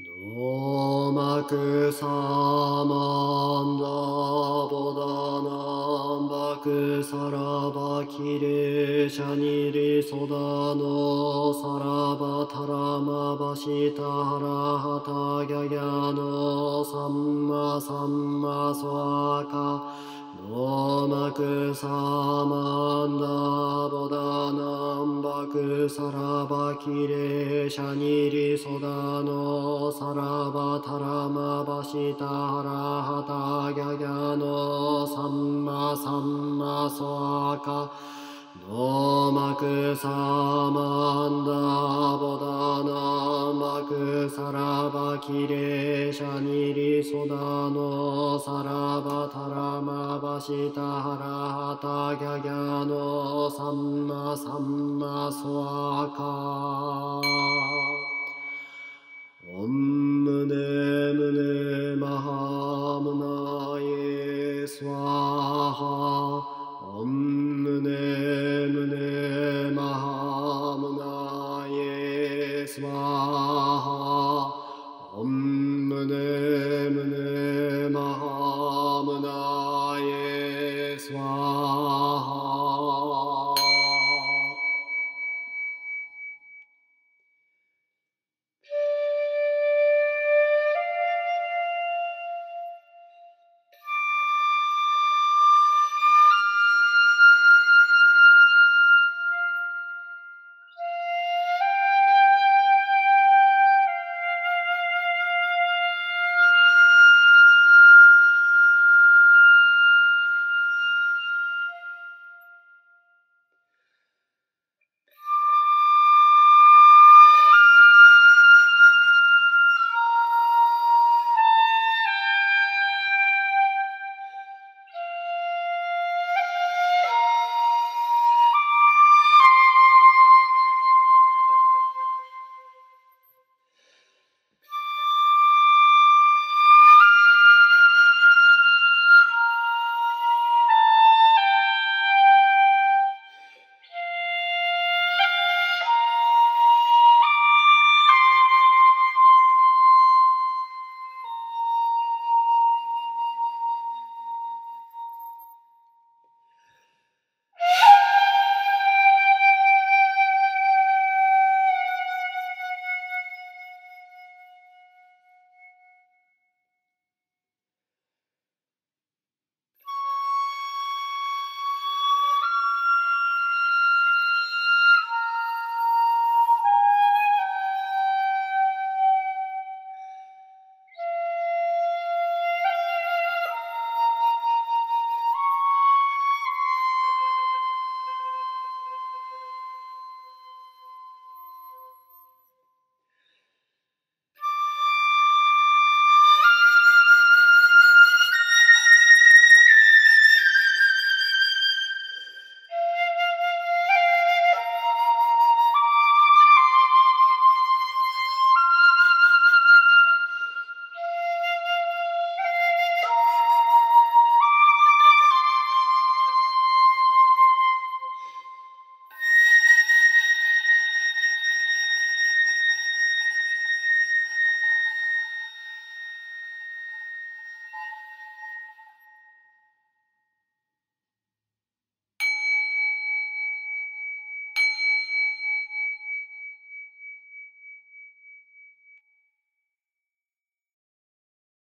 ノマクサマンダボダナンバクサラバキレシャニリソダノサラバタラマバシタハラハタギャギャノサンマサンマソアカ。ノマクサマンダボダナンバクサラバキレシャニリソダノサラバタラマバシタハラハタギャギャノサンマサンマソアカ。かノーマクサマンダボダナマクサラバキレシャニリソダノサラバタラマバシタハラハタギャギャノサンマサンマソアカオむねネムネマハムナイ swaha om mne mne mahamnaye svaha